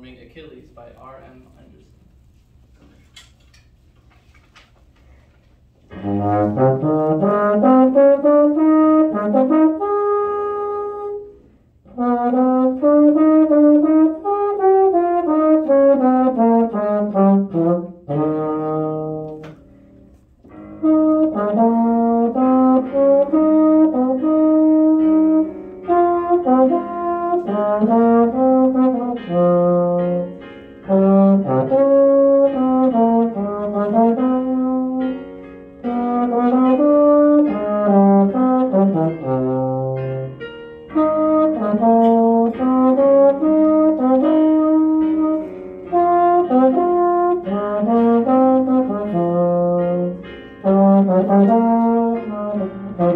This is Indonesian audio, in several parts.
performing Achilles by R.M. Anderson.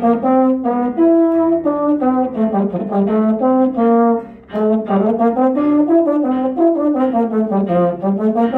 Thank you.